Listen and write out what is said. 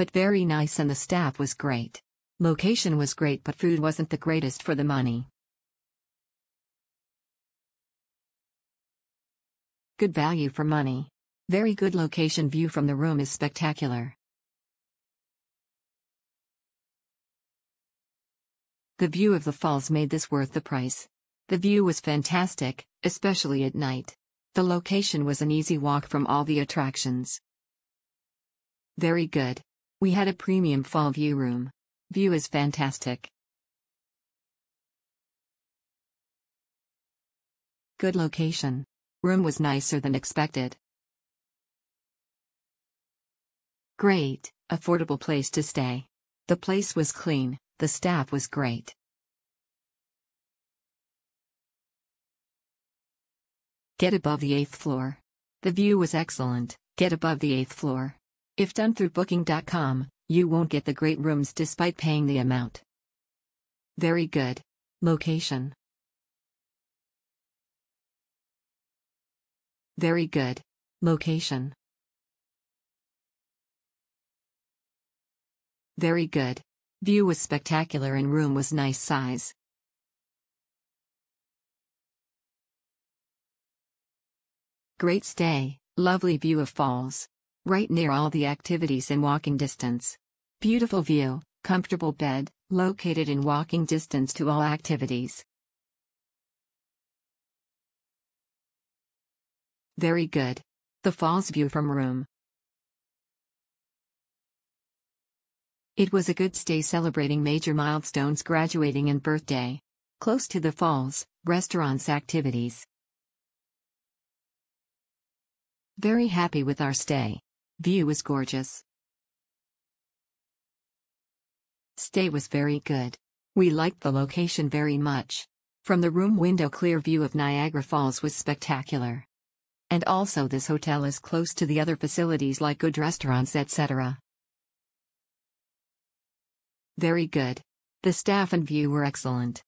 But very nice and the staff was great. Location was great but food wasn't the greatest for the money. Good value for money. Very good location view from the room is spectacular. The view of the falls made this worth the price. The view was fantastic, especially at night. The location was an easy walk from all the attractions. Very good. We had a premium fall view room. View is fantastic. Good location. Room was nicer than expected. Great, affordable place to stay. The place was clean, the staff was great. Get above the 8th floor. The view was excellent, get above the 8th floor. If done through Booking.com, you won't get the great rooms despite paying the amount. Very good. Location. Very good. Location. Very good. View was spectacular and room was nice size. Great stay, lovely view of falls. Right near all the activities in walking distance. Beautiful view, comfortable bed, located in walking distance to all activities. Very good. The falls view from room. It was a good stay celebrating major milestones graduating and birthday. Close to the falls, restaurants activities. Very happy with our stay. View was gorgeous. Stay was very good. We liked the location very much. From the room window clear view of Niagara Falls was spectacular. And also this hotel is close to the other facilities like good restaurants etc. Very good. The staff and view were excellent.